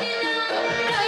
Yeah.